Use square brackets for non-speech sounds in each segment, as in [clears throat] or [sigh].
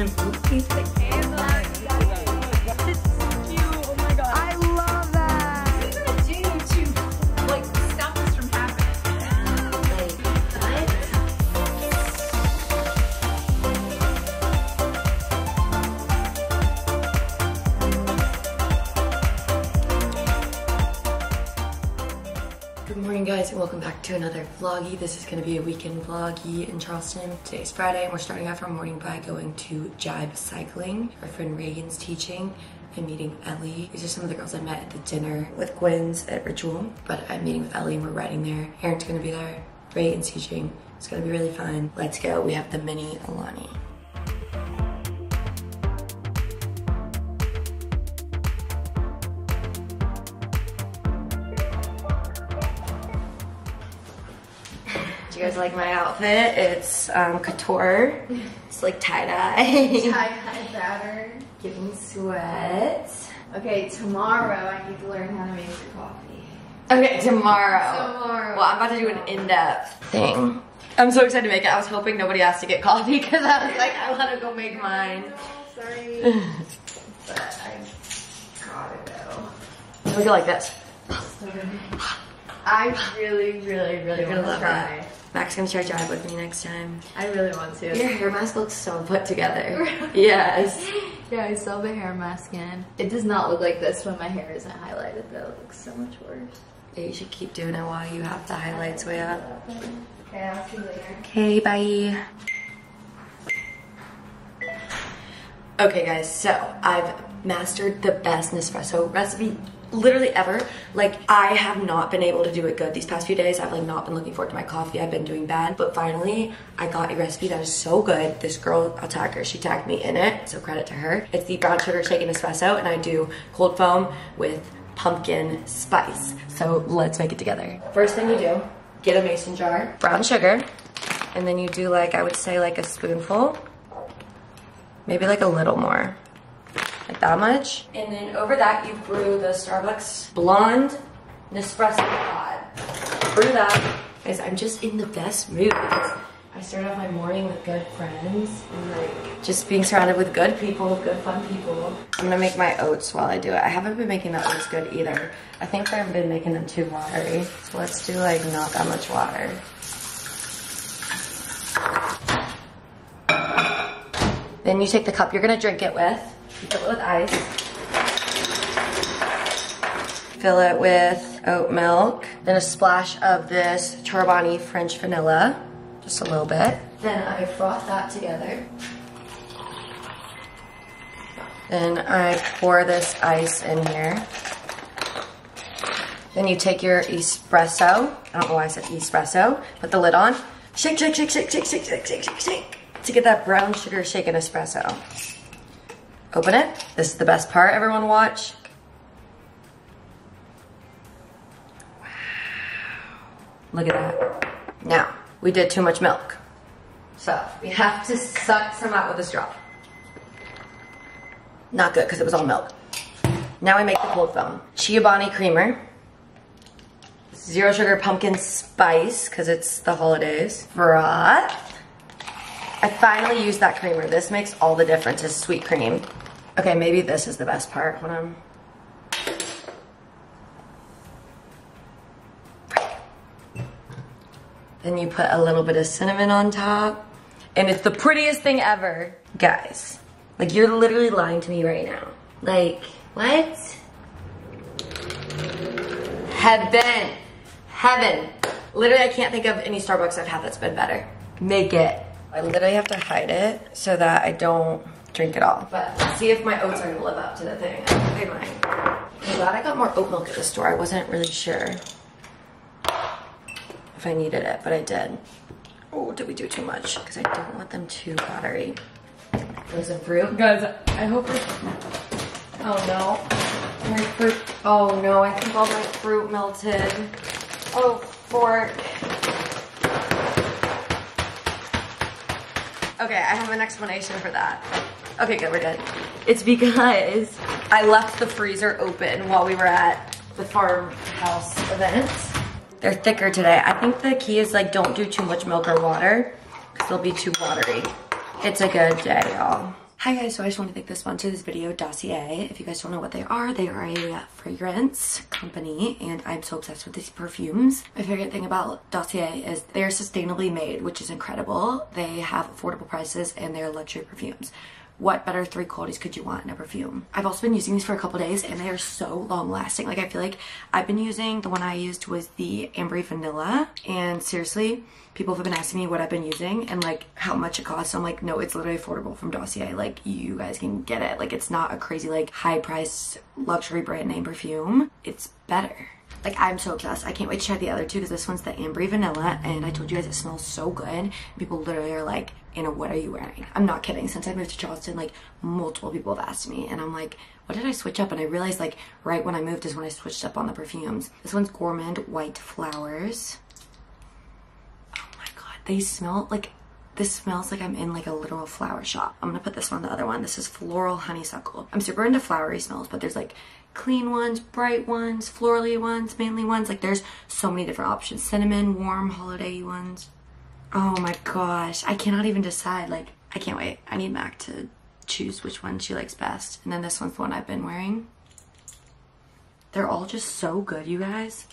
and improve these. To another vloggy. This is going to be a weekend vloggy in Charleston. Today's Friday and we're starting off our morning by going to Jibe Cycling. Our friend Reagan's teaching and meeting Ellie. These are some of the girls I met at the dinner with Gwen's at Ritual. But I'm meeting with Ellie and we're riding there. Aaron's going to be there. Reagan's teaching. It's going to be really fun. Let's go. We have the mini Alani. You guys like my outfit? It's um, couture. It's like tie-dye. Tie-dye pattern. Giving sweat. Okay, tomorrow I need to learn how to make your coffee. Okay, tomorrow. Tomorrow. Well, I'm about to do an in-depth thing. I'm so excited to make it. I was hoping nobody asked to get coffee because I was like, I want to go make mine. Sorry. [sighs] but I gotta go. Look at like this. I really, really, really want to try. Max gonna try drive with me next time. I really want to. Your hair mask looks so put together. [laughs] yes. Yeah, I saw the hair mask in. It does not look like this when my hair isn't highlighted though. It looks so much worse. Yeah, you should keep doing it while you have the highlights way up. Okay, I'll see you later. Okay, bye. Okay guys, so I've mastered the best Nespresso recipe literally ever. Like I have not been able to do it good these past few days. I've like not been looking forward to my coffee. I've been doing bad. But finally I got a recipe that is so good. This girl, her. She tagged me in it. So credit to her. It's the brown sugar shaken espresso and I do cold foam with pumpkin spice. So let's make it together. First thing you do, get a mason jar, brown sugar, and then you do like, I would say like a spoonful, maybe like a little more, like that much. And then over that you brew the Starbucks blonde Nespresso pod. Brew that. Guys, I'm just in the best mood because I start off my morning with good friends and like just being surrounded with good people, good fun people. I'm gonna make my oats while I do it. I haven't been making the oats good either. I think I've been making them too watery. So let's do like not that much water. Then you take the cup you're gonna drink it with, fill it with ice. Fill it with oat milk, then a splash of this Chobani French vanilla, just a little bit. Then I froth that together. Then I pour this ice in here. Then you take your espresso, I don't know why I said espresso, put the lid on, shake, shake, shake, shake, shake, shake, shake, shake, shake, shake, to get that brown sugar shaken espresso. Open it. This is the best part, everyone watch. Wow. Look at that. Now, we did too much milk. So, we have to suck some out with a straw. Not good, because it was all milk. Now we make the cold foam. Chobani creamer. Zero sugar pumpkin spice, because it's the holidays. Froth. I finally used that creamer. This makes all the difference, is sweet cream. Okay, maybe this is the best part when I'm... Then you put a little bit of cinnamon on top. And it's the prettiest thing ever. Guys, like you're literally lying to me right now. Like, what? Heaven. Heaven. Literally, I can't think of any Starbucks I've had that's been better. Make it. I literally have to hide it so that I don't drink it all. But see if my oats are gonna live up to the thing. They might. I'm glad I got more oat milk at the store. I wasn't really sure if I needed it, but I did. Oh, did we do too much? Because I don't want them too watery. There's a fruit. Guys, I hope. Oh no. My fruit... Oh no, I think all my fruit melted. Oh, fork. Okay, I have an explanation for that. Okay, good, we're good. It's because I left the freezer open while we were at the farmhouse event. They're thicker today. I think the key is like don't do too much milk or water because they'll be too watery. It's a good day, y'all. Hi guys, so I just want to thank the sponsor of this video, Dossier. If you guys don't know what they are, they are a fragrance company and I'm so obsessed with these perfumes. My favorite thing about Dossier is they're sustainably made, which is incredible. They have affordable prices and they're luxury perfumes what better three qualities could you want in a perfume? I've also been using these for a couple days and they are so long lasting. Like I feel like I've been using, the one I used was the Ambery Vanilla and seriously, people have been asking me what I've been using and like how much it costs. So I'm like, no, it's literally affordable from Dossier. Like you guys can get it. Like it's not a crazy like high price luxury brand name perfume. It's better. Like I'm so obsessed. I can't wait to try the other two because this one's the Ambery Vanilla and I told you guys it smells so good. People literally are like, Anna, what are you wearing? I'm not kidding. Since I moved to Charleston, like multiple people have asked me and I'm like, what did I switch up? And I realized like right when I moved is when I switched up on the perfumes. This one's Gourmand White Flowers. Oh my god, they smell like this smells like I'm in like a literal flower shop. I'm gonna put this one, on the other one. This is Floral Honeysuckle. I'm super into flowery smells, but there's like clean ones, bright ones, florally ones, manly ones. Like there's so many different options. Cinnamon, warm, holiday ones. Oh my gosh, I cannot even decide. Like, I can't wait. I need Mac to choose which one she likes best. And then this one's the one I've been wearing. They're all just so good, you guys.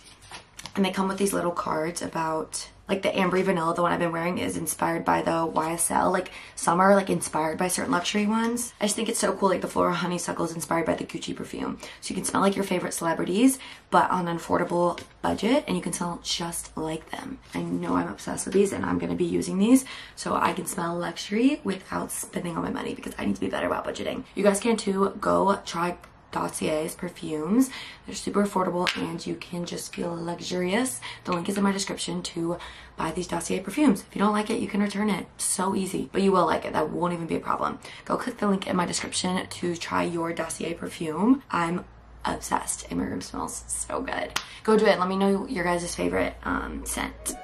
And they come with these little cards about like the Ambery Vanilla, the one I've been wearing is inspired by the YSL. Like some are like inspired by certain luxury ones. I just think it's so cool. Like the Floral Honeysuckle is inspired by the Gucci perfume. So you can smell like your favorite celebrities, but on an affordable budget and you can smell just like them. I know I'm obsessed with these and I'm gonna be using these so I can smell luxury without spending all my money because I need to be better about budgeting. You guys can too. Go try Dossier's perfumes. They're super affordable and you can just feel luxurious. The link is in my description to buy these Dossier perfumes. If you don't like it, you can return it. So easy, but you will like it. That won't even be a problem. Go click the link in my description to try your Dossier perfume. I'm obsessed and my room smells so good. Go do it. Let me know your guys' favorite um, scent.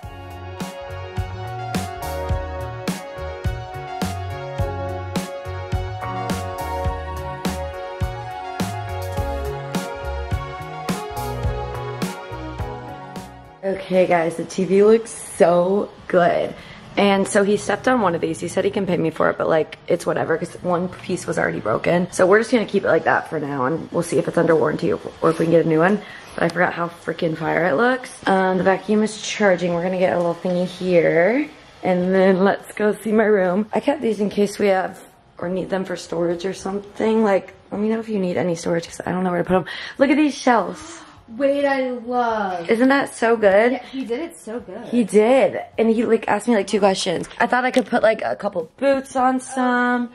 Okay guys, the TV looks so good. And so he stepped on one of these. He said he can pay me for it, but like it's whatever because one piece was already broken. So we're just gonna keep it like that for now and we'll see if it's under warranty or, if we can get a new one. But I forgot how freaking fire it looks. Um, the vacuum is charging. We're gonna get a little thingy here. And then let's go see my room. I kept these in case we have or need them for storage or something. Like, let me know if you need any storage because I don't know where to put them. Look at these shelves. Wait, I love. Isn't that so good? Yeah, he did it so good. He did. And he like asked me like two questions. I thought I could put like a couple boots on oh, some.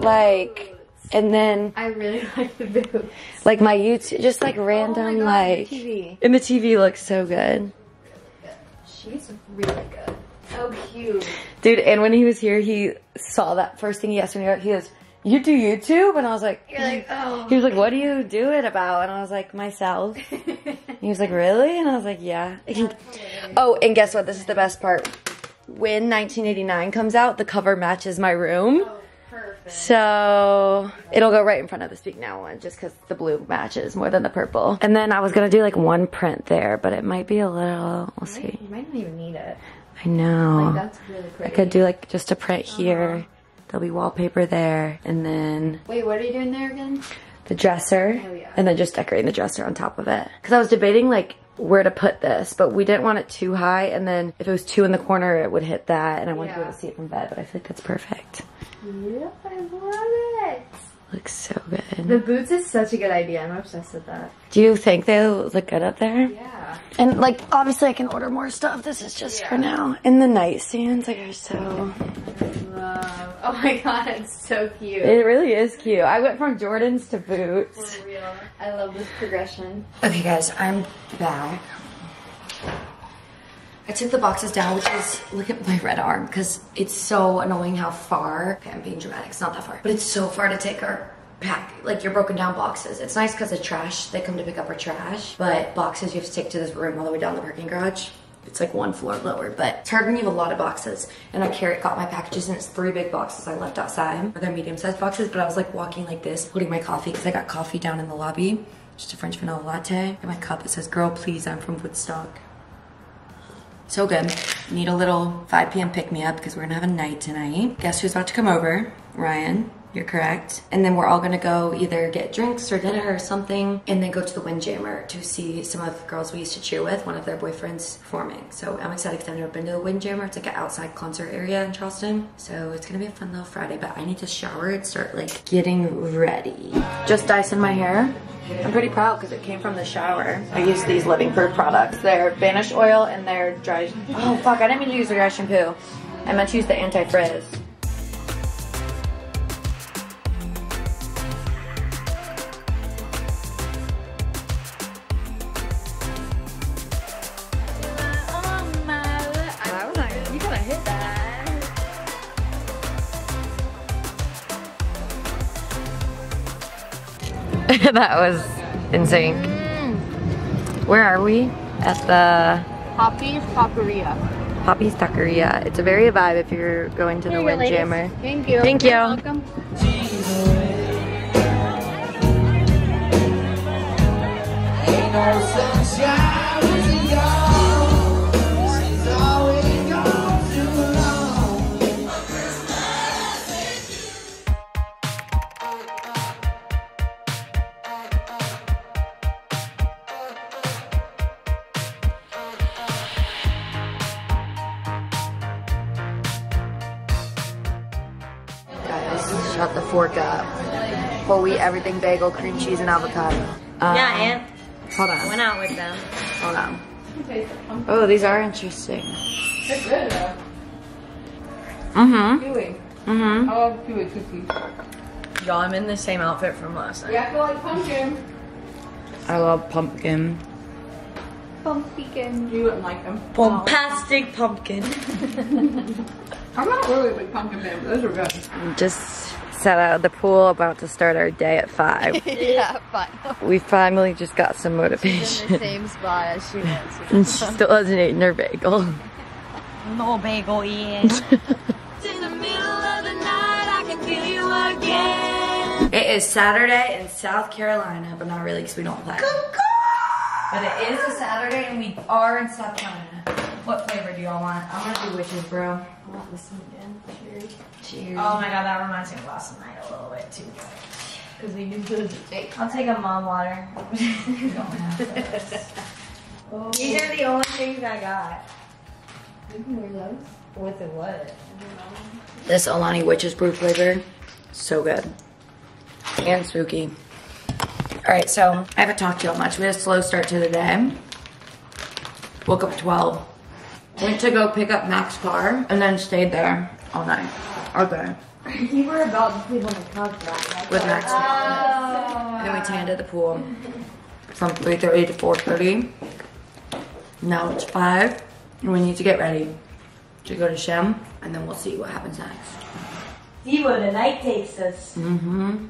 Like and then I really [laughs] like the boots. like my YouTube just like random Oh God, like the TV. and the TV looks so good. She's really good. So cute. Dude, and when he was here he saw that first thing he asked me about. he goes, You do YouTube? And I was like You're like, oh. he was like, What do you do it about? And I was like, Myself. [laughs] He was like, Really? And I was like, Yeah. oh, and guess what? This is the best part. When 1989 comes out, the cover matches my room. Oh, perfect. So it'll go right in front of the Speak Now one just because the blue matches more than the purple. And then I was gonna do like one print there, but it might be a little, we'll see. You might not even need it. I know. Like, that's really I could do like just a print uh-huh. here. There'll be wallpaper there. And then Wait, what are you doing there again? the dresser. Oh, yeah. And then just decorating the dresser on top of it. Cause I was debating like where to put this, but we didn't want it too high. And then if it was too in the corner, it would hit that. And I wanted to be able to see it from bed, but I feel like that's perfect. Yep, I love it. Looks so good. The boots is such a good idea. I'm obsessed with that. Do you think they look good up there? Yeah. And like, obviously, I can order more stuff. This is just for now. And the nightstands, like, are so. Love. Oh my god, it's so cute. It really is cute. I went from Jordans to boots. For real. I love this progression. Okay, guys, I'm back. I took the boxes down, which is look at my red arm because it's so annoying how far. Okay, I'm being dramatic. It's not that far, but it's so far to take our pack like your broken down boxes. It's nice because of trash. They come to pick up our trash, but boxes you have to take to this room all the way down the parking garage. It's like one floor lower, but it's hard when you have a lot of boxes. And I carry got my packages, and it's three big boxes I left outside. They're medium-sized boxes, but I was like walking like this, holding my coffee because I got coffee down in the lobby, just a French vanilla latte. And my cup it says, "Girl, please, I'm from Woodstock." So good. Need a little 5 p.m. pick me up because we're gonna have a night tonight. Guess who's about to come over? Ryan. You're correct. And then we're all gonna go either get drinks or dinner or something, and then go to the Windjammer to see some of the girls we used to cheer with, one of their boyfriends performing. So I'm excited because I've never been to the Windjammer. It's like an outside concert area in Charleston. So it's gonna be a fun little Friday, but I need to shower and start like getting ready. Just dicing my hair. I'm pretty proud because it came from the shower. I use these Living Proof products. They're Vanish Oil and they're dry. Oh fuck, I didn't mean to use the dry shampoo. I meant to use the anti-frizz. [laughs] that was insane. Mm. Where are we? At the Poppy's Popperia. Poppy's Taqueria. It's a very vibe if you're going to the Windjammer. Thank you. Thank you. You're welcome. Guys, everything bagel, cream cheese, and avocado. Um, Yeah, Aunt. Hold on. I Went out with them. Hold on. Oh, these are interesting. They're good though. Mm-hmm. Kiwi. Mm-hmm. I love kiwi cookies. Y'all, I'm in the same outfit from last night. Yeah, I feel like pumpkin. I love pumpkin. Pumpkin. You wouldn't like them. Bombastic pumpkin. [laughs] I'm not really a big pumpkin fan, but those are good. Just sat out of the pool, about to start our day at five. [laughs] yeah, fine. we finally just got some in the motivation. same spot as she was. and she still hasn't eaten her bagel. [laughs] No bagel eating. [laughs] It is Saturday in South Carolina, but not really because we don't play. But it is a Saturday and we are in South Carolina. What flavor do y'all want? I'm gonna do Witch's Brew. I want this one again. Cheers. Cheers. Oh my god, that reminds me of last night a little bit too. Because we do lose a take. I'll take a mom water. You don't have. These are the only things I got. You can wear those. With the what? This Alani Witch's Brew flavor, so good. And spooky. Alright, so I haven't talked to y'all much. We had a slow start to the day. Woke up at 12. Went to go pick up Mac's car and then stayed there all night. Okay. [laughs] You were about to sleep on the couch right? With Max. car. And then we tanned at the pool from 3.30 to 4.30. Now it's 5 and we need to get ready to go to Shem and then we'll see what happens next. See where the night takes us. Mm-hmm.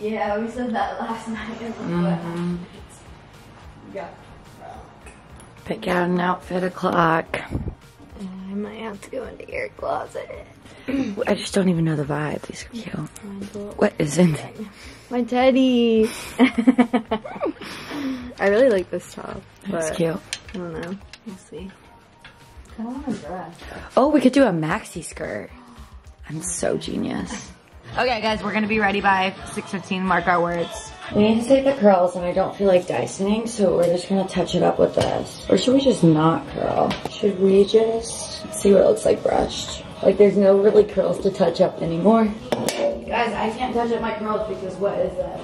Yeah, we said that last [laughs] night. Mm-hmm. Yeah. Pick out an outfit o'clock. I might have to go into your closet. [clears throat] I just don't even know the vibe. These are cute. What is in it? [laughs] My teddy. [laughs] I really like this top, but It's cute. I don't know. We'll see. I don't want to dress. Oh, we could do a maxi skirt. I'm so genius. Okay, guys, we're gonna be ready by 6:15. Mark our words. We need to take the curls, and I don't feel like Dysoning, so we're just gonna touch it up with this. Or should we just not curl? Should we just see what it looks like brushed? Like, there's no really curls to touch up anymore. Guys, I can't touch up my curls because what is this?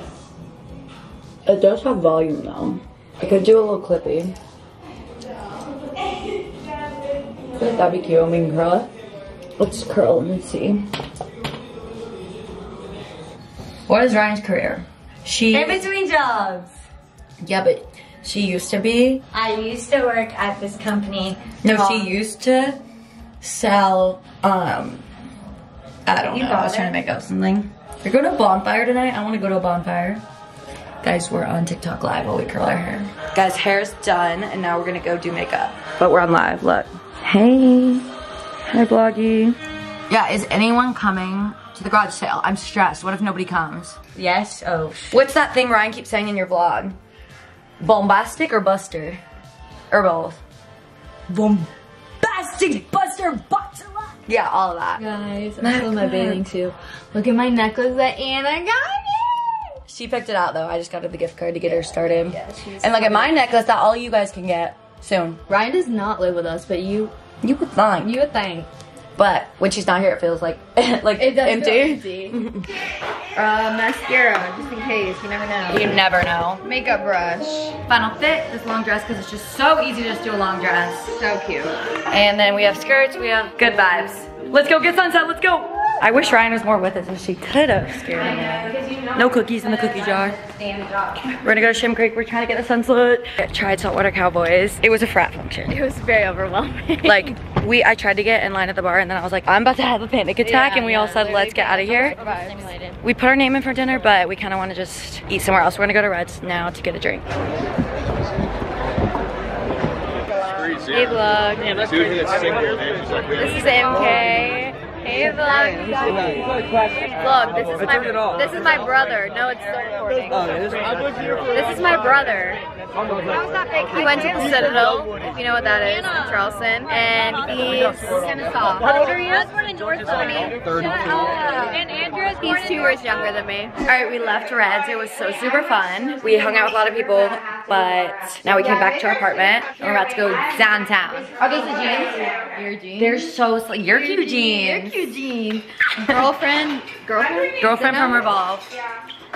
It does have volume though. I could do a little clippy. I feel like that'd be cute. We can curl it. Let's curl. Let me see. What is Ryan's career? She In between jobs. yeah, but she used to be. I used to work at this company. No, called- she used to sell. Um, I don't You know. I was got trying to make up something. We're going to a bonfire tonight. I want to go to a bonfire. Guys, we're on TikTok live while we curl our hair. Guys, hair's done, and now we're gonna go do makeup. But we're on live. Look. Hey. Hi, Vloggy. Yeah, is anyone coming to the garage sale? I'm stressed. What if nobody comes? Yes. Oh. sh- What's that thing Ryan keeps saying in your vlog? Bombastic or Buster? Or both? Bombastic Buster Butterluck. Yeah, all of that. Guys, I filmed my bathing suit. Look at my necklace that Anna got me. She picked it out though. I just got her the gift card to get her started. Yeah, she's and look at my necklace that all you guys can get soon. Ryan does not live with us, but you, You would think. you would think. But when she's not here, it feels like [laughs] like It does empty. empty. [laughs] uh, mascara, just in case. You never know. You never know. Makeup brush. Final fit, this long dress, because it's just so easy to just do a long dress. So cute. And then we have skirts, we have good vibes. Let's go get sunset, let's go. I wish Ryan was more with us so she could have scared me. No cookies in the cookie jar. We're gonna go to Shem Creek, we're trying to get the sunset. I tried Saltwater Cowboys. It was a frat function. It was very overwhelming. Like, we, I tried to get in line at the bar and then I was like, I'm about to have a panic attack Yeah, and we all said, let's get out of here. We put our name in for dinner, but we kind of want to just eat somewhere else. We're gonna go to Red's now to get a drink. Hey vlog. Dude hit single, man. She's like, This is MK. Hey vlog. Vlog. This is my this is my brother. No, it's still recording. This is my brother. He went to the Citadel, if you know what that is, in Charleston, and he's How old are you? He's two years younger than me. All right, we left Red's. It was so super fun. We hung out with a lot of people, but now we came back to our apartment and we're about to go downtown. Are these the jeans? Your jeans. They're so slick. Your cute jeans. cute jeans. Girlfriend. Girlfriend. Girlfriend from Revolve.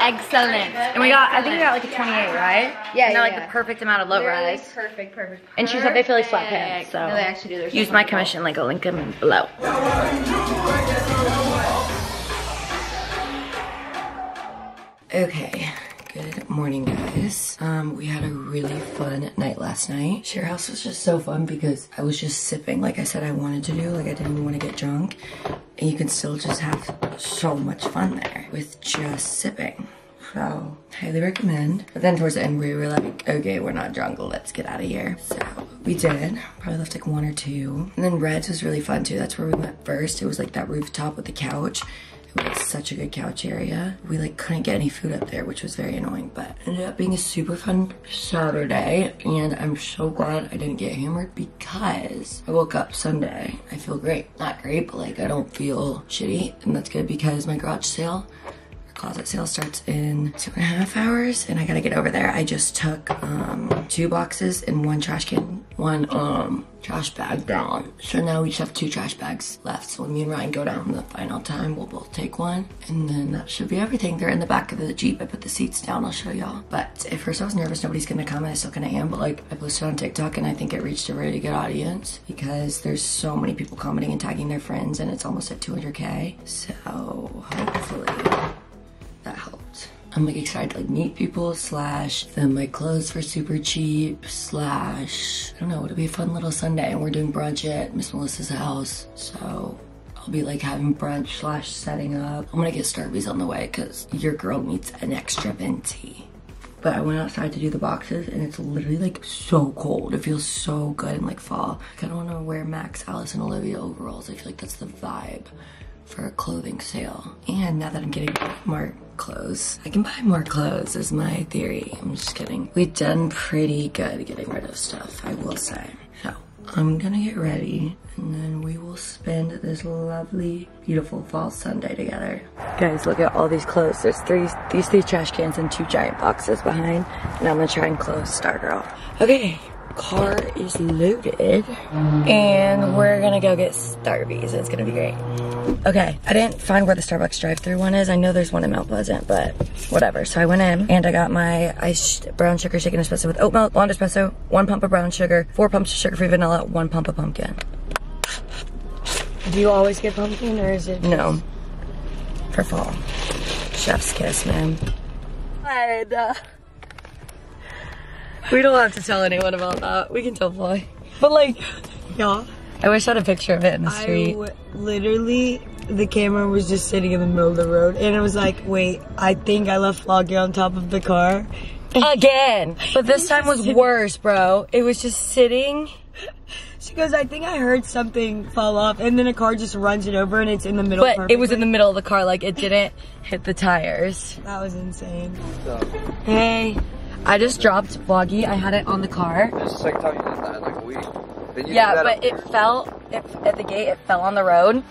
Excellent. And we got, I think we got like a 28, right? Yeah, And they're like yeah. the perfect amount of low Literally rise. Perfect, perfect. perfect. And she said they feel like perfect. sweatpants, so No, they actually do. They're use my commission link. I'll link them below. Okay, good morning guys. Um, we had a really fun night last night. Share house was just so fun because I was just sipping like I said I wanted to do. Like I didn't want to get drunk. And you can still just have so much fun there with just sipping. So, highly recommend. But then towards the end, we were like, okay, we're not drunk, let's get out of here. So, we did. Probably left like one or two. And then Red's was really fun too. That's where we went first. It was like that rooftop with the couch. It was such a good couch area. We like couldn't get any food up there, which was very annoying, but ended up being a super fun Saturday. And I'm so glad I didn't get hammered because I woke up Sunday. I feel great. Not great, but like I don't feel shitty. And that's good because my garage sale closet sale starts in two and a half hours and I gotta get over there. I just took um, two boxes and one trash can, one um, trash bag down. So now we just have two trash bags left. So when me and Ryan go down the final time, we'll both take one. And then that should be everything. They're in the back of the Jeep. I put the seats down, I'll show y'all. But at first I was nervous nobody's gonna come and I still kinda am, but like I posted on TikTok and I think it reached a really good audience because there's so many people commenting and tagging their friends and it's almost at 200k. So hopefully that helped. I'm like excited to like meet people slash film my clothes for super cheap slash I don't know it'll be a fun little Sunday and we're doing brunch at Miss Melissa's house so I'll be like having brunch slash setting up. I'm gonna get Starbucks on the way because your girl needs an extra venti. But I went outside to do the boxes and it's literally like so cold. It feels so good in like fall. I kind of want to wear Max, Alice, and Olivia overalls. I feel like that's the vibe for a clothing sale. And now that I'm getting more clothes, I can buy more clothes is my theory. I'm just kidding. We've done pretty good getting rid of stuff, I will say. So I'm gonna get ready and then we will spend this lovely, beautiful fall Sunday together. Guys, look at all these clothes. There's three, these three trash cans and two giant boxes behind. And I'm gonna try and close Stargirl. Okay, car is loaded and we're gonna go get Starbies. It's gonna be great. Okay, I didn't find where the Starbucks drive-through one is. I know there's one in Mount Pleasant, but whatever. So I went in and I got my iced brown sugar shaken espresso with oat milk, blonde espresso, one pump of brown sugar, four pumps of sugar-free vanilla, one pump of pumpkin. Do you always get pumpkin or is it? No, for fall. Chef's kiss, man. And, uh, We don't have to tell anyone about that. We can tell Fly. but like, yeah, I wish I had a picture of it in the street. w- literally, the camera was just sitting in the middle of the road, and it was like, wait, I think I left Vloggy on top of the car. Again, but this time was [laughs] worse, bro. It was just sitting. She goes, I think I heard something fall off, and then a car just runs it over, and it's in the middle. But it was in the middle of the car, like it didn't hit the tires. That was insane. Hey, I just dropped Vloggy. I had it on the car. This is the second time you did that in like a week. Then you Yeah, did that but it fell it, at the gate, it fell on the road,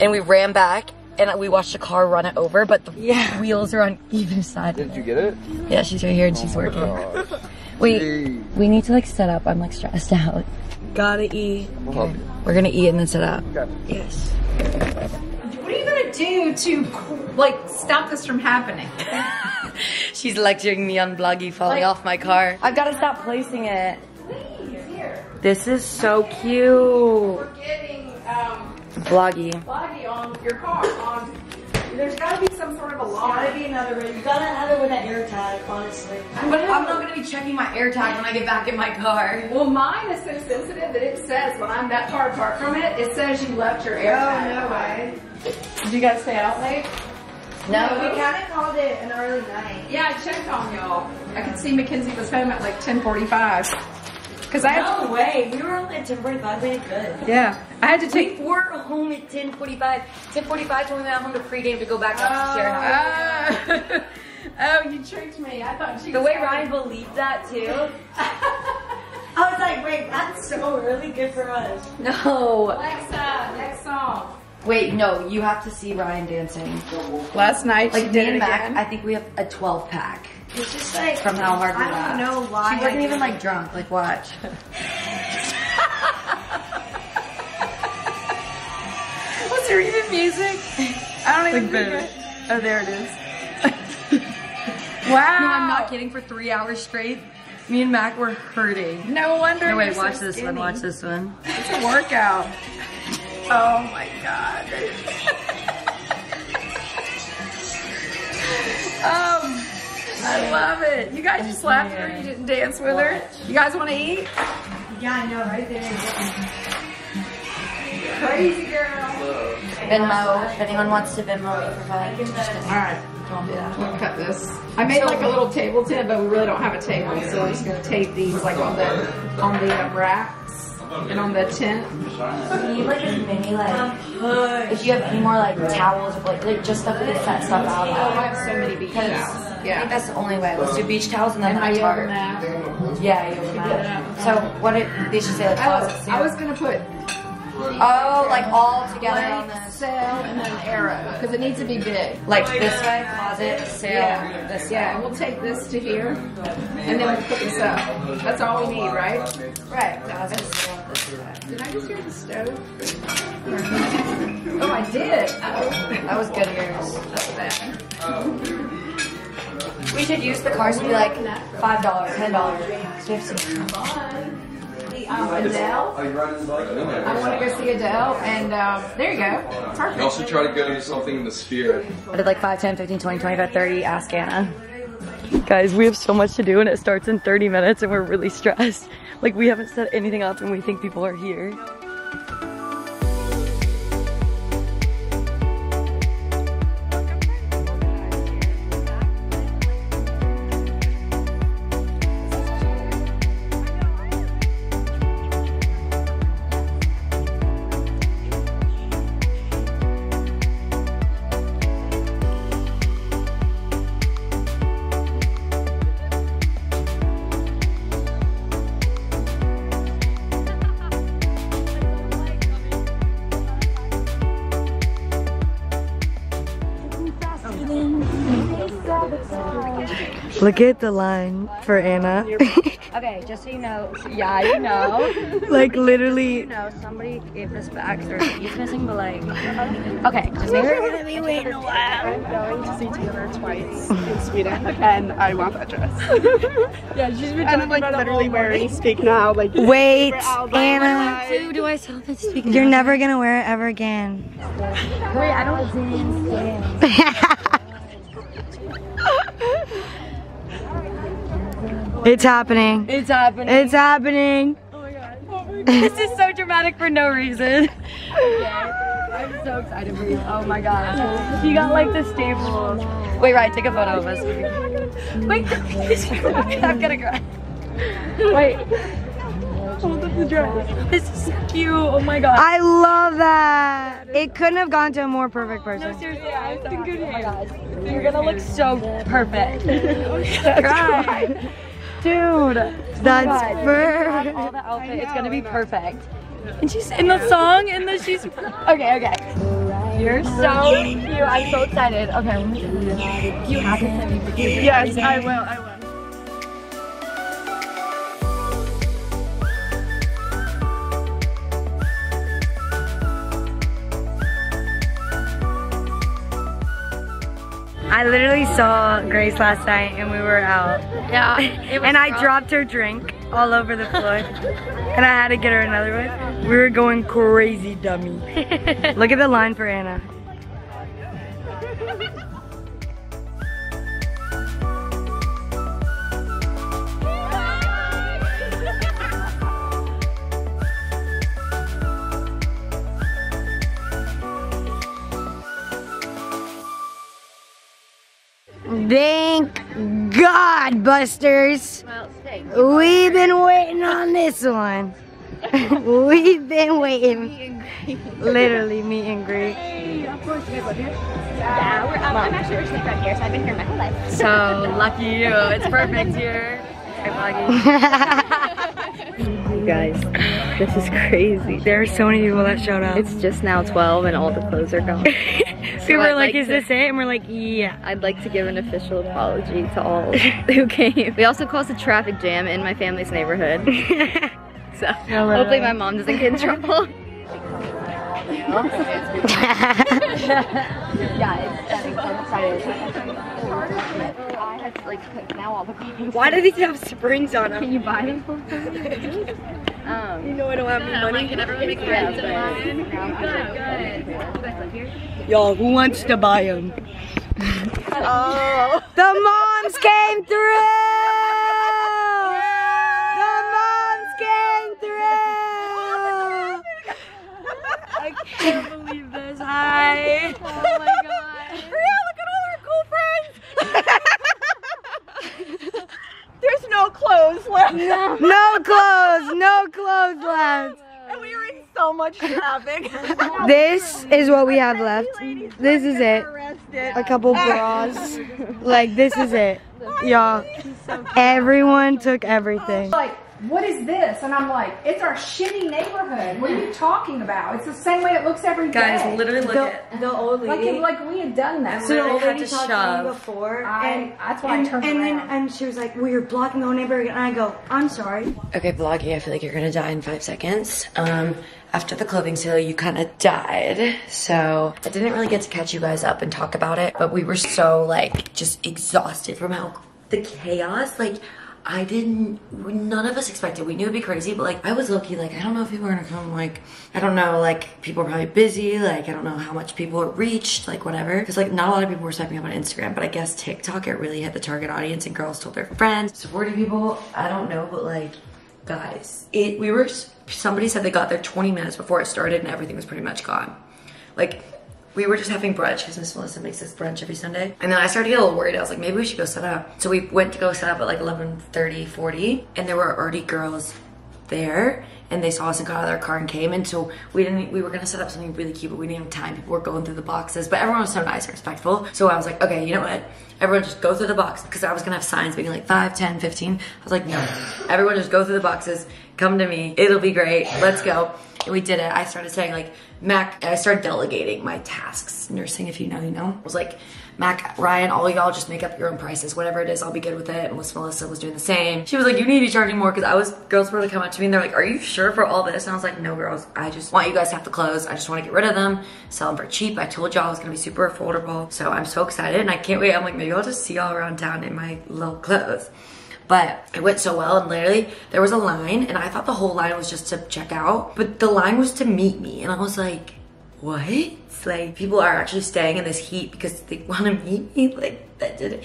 and we ran back. And we watched a car run it over, but the Yeah. wheels are on either side. Did you get it? Yeah, she's right here and she's oh working. [laughs] Wait, we need to like set up. I'm like stressed out. Gotta eat. We'll help you. We're gonna eat and then set up. Yes. What are you gonna do to like stop this from happening? [laughs] She's lecturing me on Vloggy falling off my car. I've gotta stop placing it. This is so cute. Getting um, Vloggy. body on your car. On there's got to be some sort of alarm. Gotta be another way. You gotta have it with an air tag, honestly. But I'm not gonna be checking my air tag when I get back in my car. Well, mine is so sensitive that it says when I'm that far apart from it, it says you left your air tag. Oh no way. Did you guys stay out late? No, we kinda called it an early night. Yeah, I checked on y'all. I could see Mackenzie was home at like 10:45. Cause I had, No way. We were only at 1045. We did good. yeah, I had to take. We were home at 10:45. 10:45 when we went home to pregame to go back up to share house. Ah. oh, you tricked me. I thought she. The way Ryan believed that too. [laughs] I was like, wait, that's so early. Good for us. No. Alexa, next song. Wait, no. You have to see Ryan dancing. Last night Like she me did it and Mac, again. I think we have a 12 pack It's just like from how hard we I laughed. don't know why. She wasn't even like drunk. Like watch. [laughs] Was there even music? I don't even think it. Oh, there it is. [laughs] wow. No, I'm not kidding. For three hours straight, me and Mac were hurting. No wonder. No, wait, you're so watch this one. Watch this one. It's a workout. Oh my god. um, I love it. You guys just laughed at her. You didn't dance with her. You guys want to eat? Yeah, I know, right there. Crazy girl. Venmo. If anyone wants to Venmo me for five. Just kidding. All right. Don't do that. We'll cut this. I made like a little table tent, but we really don't have a table, so I'm just gonna tape these like on the on the uh, racks and on the tent. You need like as many like. If you have any more like towels or like, like just stuff to set stuff Oh, I out. have so many beach Because towels. I think that's the only way. Let's do beach towels and then And my hot yoga tart. mat. Yeah, yoga mat. So what did they should say like closet Oh, sale? I was gonna put oh, like all together on blank this. cell and then arrow because it needs to be big. Like this way, closet, sale, Yeah, this yeah. way. And we'll take this to here, and then we'll put this up. That's all we need, right? Right, closet, sale, this way. Did I just hear the stove? Oh, I did. Oh, That was good yours. that's bad. We should use the cars to be like five dollars, ten dollars, fifteen. Um, Adele. I want to go see Adele, and um, there you go. Perfect. You also try to go to something in the spirit. I did like 5, 10, 15, 20, 25, 30. Ask Anna. Guys, we have so much to do and it starts in 30 minutes and we're really stressed. Like we haven't set anything up and we think people are here. Look at the line for Anna. [laughs] Okay, just so you know, yeah, you know, like literally. you know, somebody gave this back. He's missing, but like, okay, just we're gonna be waiting a while. I'm going to see Taylor twice in Sweden, and I want that dress. Yeah, she's been and I'm like literally wearing Speak Now, like Wait, favorite album. Anna. Who do I sell that speaking? You're never gonna wear it ever again. Wait, I don't. [laughs] [laughs] It's happening. It's happening. It's happening. Oh my god. [laughs] This is so dramatic for no reason. [laughs] okay. I'm so excited for you. Oh my gosh. He got like the staples. Wait, right, take a photo of us. Wait, [laughs] I'm gonna cry. Wait. Hold up the dress. This is so cute. Oh my god. I love that. It couldn't have gone to a more perfect person. No, seriously, I'm so happy. Oh my gosh. You're gonna look so perfect. Cry. Dude. That's. All perfect. the outfit. It's gonna be perfect. And she's in the song, and then she's okay, okay. You're so cute. I'm so excited. Okay, you have to send me pictures. Yes, I will. I will. I literally saw Grace last night, and we were out. Yeah. [laughs] It was and I rough. dropped her drink all over the floor. and I had to get her another one. We were going crazy, dummy. [laughs] Look at the line for Anna. Thank God, Busters. Well. We've been waiting on this one. [laughs] We've been waiting. Literally meet and greet. Yeah, we're, um, I'm actually originally from here, so I've been here my whole life. So lucky you. It's perfect here. [laughs] You guys, this is crazy. There are so many people that showed up. It's just now 12 and all the clothes are gone. [laughs] we were I'd like, like is to- this it? And we're like, yeah. I'd like to give an official apology to all who came. We also caused a traffic jam in my family's neighborhood. [laughs] So hopefully my mom doesn't get in trouble. [laughs] [laughs] I had like now all the clothes. Why do these have springs on them? Can you buy them for me? um, You know I don't have any money. can everyone make friends of mine? Good, good. Y'all, who wants to buy them? [laughs] oh. The moms came through! The moms came through! I can't believe this. Hi. Oh my god. look at all our cool friends. There's no clothes left. [laughs] No clothes, no clothes left. And we were in so much traffic. [laughs] This is what we have left. This is it. A couple [laughs] bras. Like this is it. Y'all. Everyone took everything. Like, what is this? And I'm like, it's our shitty neighborhood. What are you talking about? It's the same way it looks every day. Guys, literally look at. The old like, like we had done that. So the old had lady to talked to me shove. before, I- and that's why I turned and around. then and she was like, "Well, you're blocking the whole neighborhood," and I go, "I'm sorry." Okay, Vloggy, I feel like you're gonna die in five seconds. Um, after the clothing sale, you kind of died. So I didn't really get to catch you guys up and talk about it, but we were so like just exhausted from how the chaos, like, I didn't, none of us expected. We knew it'd be crazy, but like, I was lucky. like, I don't know if people are gonna come. Like, I don't know, like, people are probably busy. Like, I don't know how much people are reached, like, whatever. Because, like, not a lot of people were swiping up on Instagram, but I guess TikTok, it really hit the target audience and girls told their friends. Sorority people, I don't know, but like, guys, it, we were, somebody said they got there 20 minutes before it started and everything was pretty much gone. Like, we were just having brunch because Miss Melissa makes us brunch every Sunday. And then I started to get a little worried. I was like, maybe we should go set up. So we went to go set up at like 11:30, 40, and there were already girls there. And they saw us and got out of their car and came. And so we didn't. We were gonna set up something really cute, but we didn't have time. People were going through the boxes, but everyone was so nice and respectful. So I was like, okay, you know what? Everyone just go through the box because I was gonna have signs being like 5, 10, 15. I was like, no. Everyone just go through the boxes. Come to me. It'll be great. Let's go. And we did it. I started saying like, Mac, I started delegating my tasks. Nursing, if you know, you know. I was like, Mac, Ryan, all y'all just make up your own prices. Whatever it is, I'll be good with it. And Miss Melissa was doing the same. She was like, you need to be charging more because I was, girls were like come up to me and they're like, are you sure for all this? And I was like, no girls, I just want you guys to have the clothes. I just want to get rid of them, sell them for cheap. I told y'all I was going to be super affordable. So I'm so excited and I can't wait. I'm like, maybe I'll just see y'all around town in my little clothes. But it went so well, and literally there was a line, and I thought the whole line was just to check out, but the line was to meet me, and I was like, what? It's like people are actually staying in this heat because they [laughs] want to meet me. Like that did it.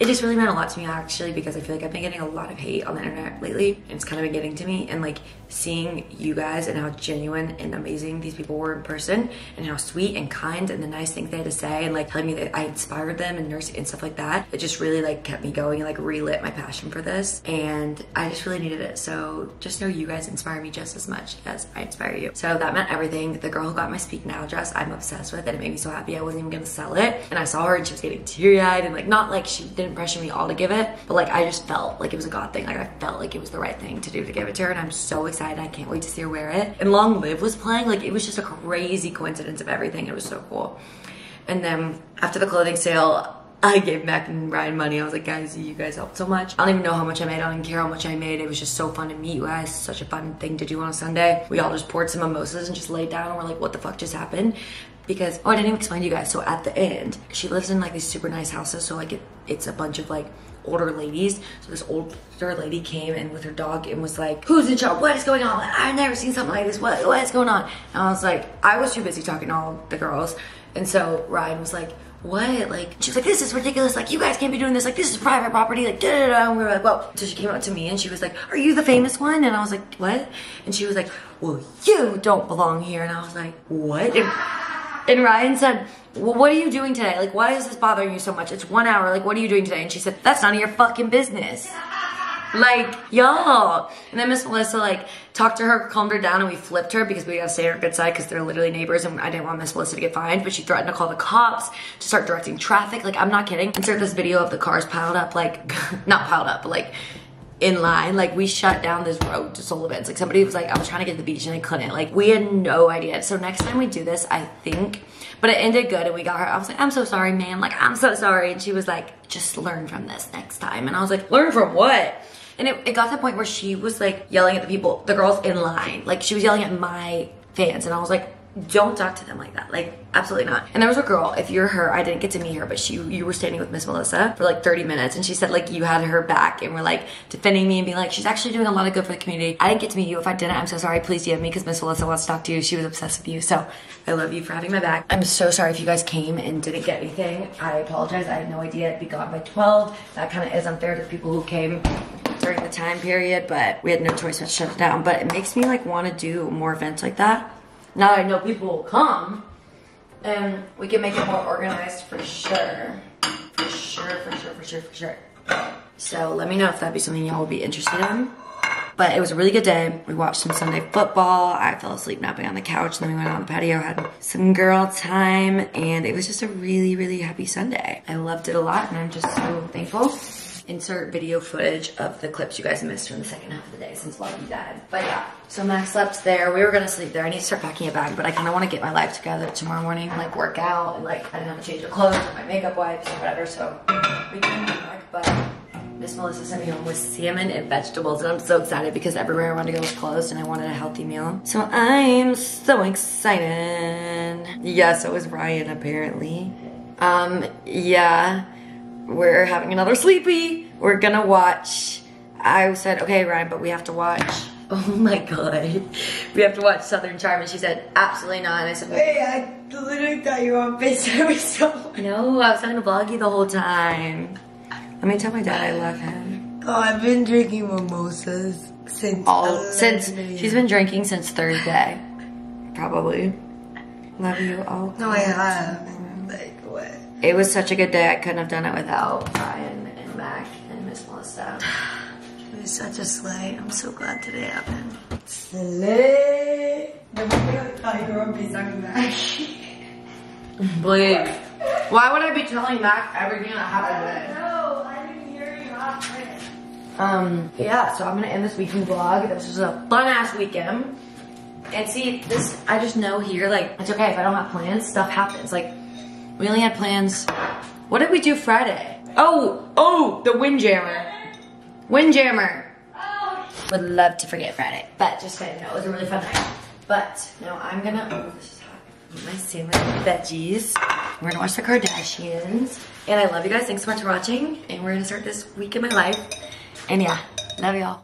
It just really meant a lot to me actually because I feel like I've been getting a lot of hate on the internet lately, and it's kind of been getting to me. And like seeing you guys and how genuine and amazing these people were in person, and how sweet and kind and the nice things they had to say, and like telling me that I inspired them and nursing and stuff like that. It just really like kept me going and like relit my passion for this, and I just really needed it. So just know you guys inspire me just as much as I inspire you. So that meant everything. The girl who got my Speak Now dress, I'm obsessed with, and it made me so happy. I wasn't even gonna sell it, and I saw her and she was getting teary eyed, and like not like she didn't didn't pressure me all to give it, but like I just felt like it was a God thing. Like I felt like it was the right thing to do to give it to her, and I'm so excited. I can't wait to see her wear it. And Long Live was playing. Like it was just a crazy coincidence of everything. It was so cool. And then after the clothing sale, I gave Mac and Ryan money. I was like, guys, you guys helped so much. I don't even know how much I made. I don't even care how much I made. It was just so fun to meet you guys. Such a fun thing to do on a Sunday. We all just poured some mimosas and just laid down and we're like, what the fuck just happened? Because, oh, I didn't even explain to you guys. So at the end, she lives in like these super nice houses. So like it, it's a bunch of like older ladies. So this older lady came in with her dog and was like, who's in charge? What is going on? I've never seen something like this. What, what is going on? And I was like, I was too busy talking to all the girls. And so Ryan was like, what? Like, she was like, this is ridiculous. Like, you guys can't be doing this. Like, this is private property. Like, da da da. And we were like, well, so she came up to me and she was like, are you the famous one? And I was like, what? And she was like, well, you don't belong here. And I was like, what? And, and Ryan said, well, what are you doing today? Like, why is this bothering you so much? It's one hour. Like, what are you doing today? And she said, that's none of your fucking business. Like, y'all. And then Miss Melissa, like, talked to her, calmed her down, and we flipped her because we gotta stay on her good side because they're literally neighbors and I didn't want Miss Melissa to get fined, but she threatened to call the cops to start directing traffic. Like, I'm not kidding. Insert this video of the cars piled up, like, [laughs] not piled up, but like, in line. Like we shut down this road to Sullivan's. Like somebody was like, I was trying to get to the beach and I couldn't. Like we had no idea. So next time we do this, I think, but it ended good and we got her. I was like, I'm so sorry, man. Like I'm so sorry. And she was like, just learn from this next time. And I was like, learn from what? And it, it got to the point where she was like yelling at the people, the girls in line. Like she was yelling at my fans. And I was like, don't talk to them like that. Like, absolutely not. And there was a girl, if you're her, I didn't get to meet her, but she, you were standing with Miss Melissa for like 30 minutes and she said like you had her back and were like defending me and being like, she's actually doing a lot of good for the community. I didn't get to meet you. If I didn't, I'm so sorry. Please DM me because Miss Melissa wants to talk to you. She was obsessed with you. So I love you for having my back. I'm so sorry if you guys came and didn't get anything. I apologize. I had no idea it'd be gone by 12. That kind of is unfair to the people who came during the time period, but we had no choice but to shut it down. But it makes me like want to do more events like that now that I know people will come, and we can make it more organized for sure. For sure, for sure, for sure, for sure. So let me know if that'd be something y'all would be interested in. But it was a really good day. We watched some Sunday football. I fell asleep napping on the couch. Then we went out on the patio, had some girl time, and it was just a really, really happy Sunday. I loved it a lot, and I'm just so thankful insert video footage of the clips you guys missed from the second half of the day since Lucky died. But yeah, so Max slept there. We were gonna sleep there. I need to start packing a bag, but I kind of want to get my life together tomorrow morning, like work out and like I didn't have to change the clothes, or my makeup wipes or whatever. So we can come back, but. Miss Melissa sent me home with salmon and vegetables and I'm so excited because everywhere I wanted to go was closed and I wanted a healthy meal. So I'm so excited. Yeah, so it was Ryan apparently. Um, yeah we're having another sleepy. We're gonna watch. I said, okay, Ryan, but we have to watch. [laughs] Oh my god. We have to watch Southern Charm. And she said, absolutely not. And I said, wait, I literally thought you were on FaceTime with someone. No, I was trying to vlog you the whole time. Let me tell my dad I love him. Oh, I've been drinking mimosas since all since she's been drinking since Thursday. Probably. Love you all. No, I have. Like what? It was such a good day. I couldn't have done it without Ryan and Mac and Miss Melissa. [sighs] It was such a slay. I'm so glad today happened. Slay. Blake, why would I be telling Mac everything that happened today? No, I didn't hear you not Um, yeah, so I'm gonna end this weekend vlog. This was a fun ass weekend. And see, this, I just know here, like, it's okay if I don't have plans, stuff happens. Like, we only had plans. What did we do Friday? Oh, oh, the Windjammer. Windjammer. Oh. Would love to forget Friday, but just so you know, it was a really fun night. But now I'm gonna, oh, this is hot. Eat my salmon and veggies. We're gonna watch the Kardashians. And I love you guys. Thanks so much for watching. And we're gonna start this week in my life. And yeah, love y'all.